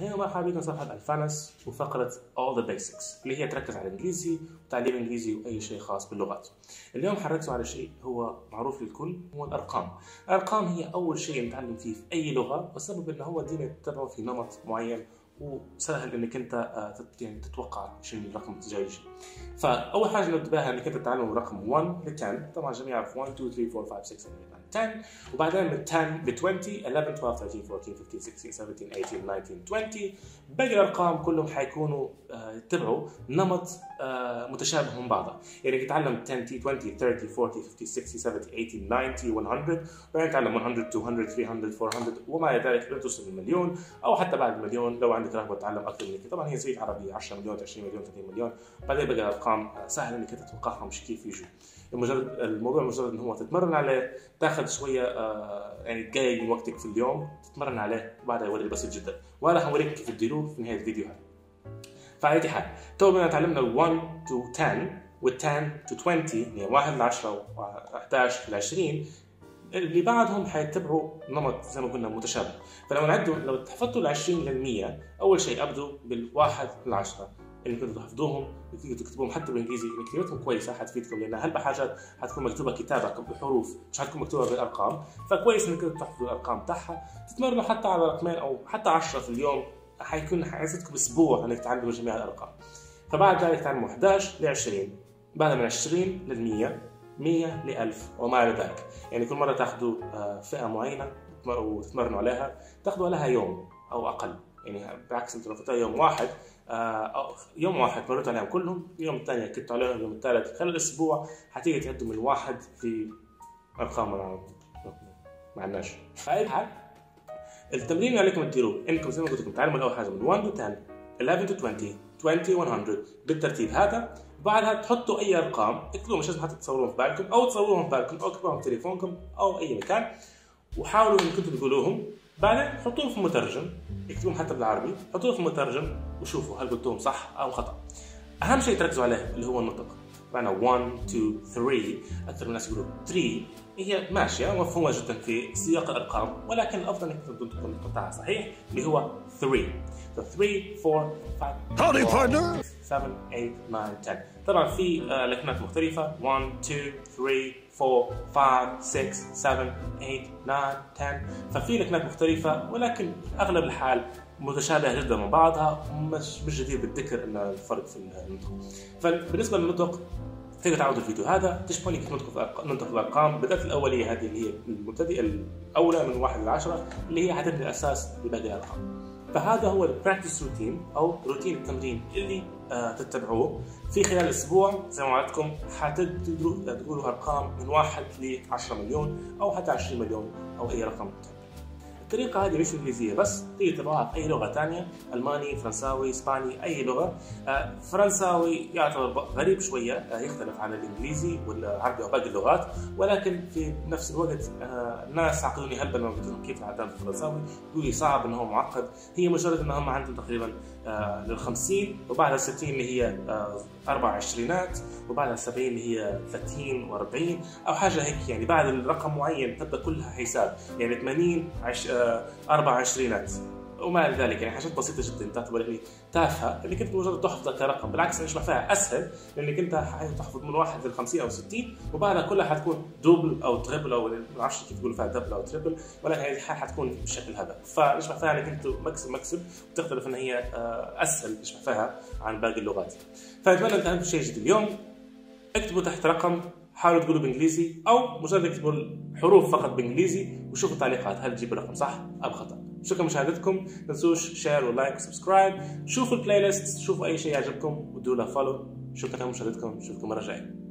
هنا مرحبا بكم صفحة الفانس وفقرة All the Basics اللي هي تركز على الإنجليزي وتعليم الإنجليزي وأي شيء خاص باللغات. اليوم حركزوا على شيء هو معروف للكل هو الأرقام. الأرقام هي أول شيء نتعلم فيه في أي لغة والسبب إنه هو دينا تتبعه في نمط معين وسهل إنك أنت آه، يعني تتوقع شنو الرقم الجاي فأول حاجة ننتبهها إنك أنت تتعلم رقم 1 ل 10 طبعا الجميع يعرف 1 2 3 4 5 6 7 8 10 وبعدين من 10 ل 20 11 12 13 14 15 16 17 18 19 20 باقي الأرقام كلهم حيكونوا آه، يتبعوا نمط آه، متشابه من بعضها يعني تتعلم 10 20 30 40 50 60 70 80 90 100 بعدين تتعلم 100 200 300 400 وما إلى ذلك لتصل المليون أو حتى بعد المليون لو عندك رغبه تتعلم أكثر من كده. طبعا هي زي عربيه 10 مليون 20 مليون 30 مليون. بعدين بقى ارقام سهلة إنك تتوقعها مش كيف يجوا. مجرد الموضوع مجرد إن هو تتمرن عليه تاخذ شوية آه يعني دقائق من وقتك في اليوم تتمرن عليه. وبعدها يولي بسيط جدا. وأنا حوريك كيف تديروه في نهاية الفيديو هذا. فعلى اي حال. تو بدنا تعلمنا ال 1 to 10 وال 10 to 20 يعني 1 ل 10 و11 ل 20 اللي بعدهم حيتبعوا نمط زي ما قلنا متشابه. فلو نعدوا لو حفظتوا ال 20 لل 100 أول شيء أبدوا بالواحد لل 10 اللي كنتوا تحفظوهم تقدروا تكتبوهم حتى بالإنجليزي. يعني كتابتهم كويسة حتفيدكم. لأن هلبا حاجات حتكون مكتوبة كتابه بحروف مش حتكون مكتوبة بالأرقام؟ فكويس إنك تحفظوا الأرقام تاعها تتمرنوا حتى على رقمين أو حتى 10 في اليوم. حيكون حيفيدكم أسبوع إنك تعلموا جميع الأرقام. فبعد ذلك تعلموا 11 ل 20 بعد من 20 لل 100 100 ل 1000 وما إلى ذلك. يعني كل مرة تاخذوا آه، فئة معينة وتتمرنوا عليها تاخذوا عليها يوم أو أقل. يعني بعكس انت لو يوم واحد آه، يوم واحد مريت عليهم كلهم اليوم الثاني كنت عليهم اليوم الثالث خلال الأسبوع حتيجي تعدوا من واحد في أرقام مع الناس هاي الحال التمرين اللي عليكم تديروه. إنكم زي ما قلت لكم تعلموا اول حاجة من 1 to 10 11 to 20 20 100 بالترتيب هذا بعدها تحطوا أي أرقام اكتبوا مش لازم حتى تصوروهم في بالكم أو تصوروهم في بالكم أو اكتبوهم في تليفونكم أو أي مكان وحاولوا إنكم تقولوهم. بعدين حطوهم في مترجم اكتبوهم حتى بالعربي حطوهم في مترجم وشوفوا هل قلتوهم صح أو خطأ. أهم شيء تركزوا عليه اللي هو النطق. معنى 1 2 3 أكثر الناس يقولوا 3 هي ماشية ومفهومه جدا في سياق الأرقام ولكن الأفضل إنك تكون تقطعها صحيح؟ اللي هو 3 3 4 5 Howdy, partner! 7 8 9 10 طبعا في آه، لكنات مختلفة. 1 2 3 4 5 6 7 8 9 10 ففي لكنات مختلفة ولكن أغلب الحال متشابهة جدا من بعضها مش مش جدير بالذكر إن الفرق في النطق فبالنسبة للنطق تقدر تعود الفيديو هذا تشبهني كيف ننطق ننطق الأرقام. بدات الأولية هذه اللي هي المبتدئ الأولى من واحد ل 10 اللي هي حتبني الأساس لباقي الأرقام. فهذا هو البراكتس روتين أو روتين التمرين اللي آه تتبعوه. في خلال أسبوع زي ما وعدتكم حتقدروا تقولوا أرقام من واحد ل 10 مليون أو حتى 20 مليون أو أي رقم الطريقة هذه مش إنجليزية بس تبغاها في أي لغة ثانية ألماني فرنساوي إسباني أي لغة. آه، فرنساوي يعتبر غريب شوية آه، يختلف عن الإنجليزي والعربي وباقي اللغات ولكن في نفس الوقت آه، الناس عقلوني هبل لما كيف العداد الفرنساوي يقولوا لي صعب إنه معقد. هي مجرد انهم عندهم تقريبا لل 50 وبعد ال 60 اللي هي أربع عشرينات وبعد ال 70 اللي هي 30 و40 أو حاجة هيك يعني. بعد الرقم معين تبدأ كلها حساب يعني 80 عش... أربع عشرينات. وما إلى ذلك. يعني حاجات بسيطة جدا تعتبر يعني تافهة. اللي كنت مجرد تحفظها كرقم بالعكس أنا فيها أسهل. لأنك أنت تحفظ من واحد ل 50 أو 60 وبعدها كلها حتكون double أو triple أو ما أعرفش كيف تقول فيها double أو triple ولكن هذه حتكون بالشكل هذا فنشبه فيها إنك أنت مكسب مكسب وتختلف إن هي آه، أسهل. نشبه فيها عن باقي اللغات. فأتمنى انت فهمت شيء جديد اليوم اكتبوا تحت رقم حاولوا تقولوا بإنجليزي أو مجرد اكتبوا الحروف فقط بإنجليزي وشوفوا التعليقات هل تجيب الرقم صح؟ ام خطا شكرا لمشاهدتكم. تنسوش share و like و subscribe شوفوا ال playlist شوفوا أي شيء يعجبكم ودوا له follow شكرا لمشاهدتكم. نشوفكم مرة جاية.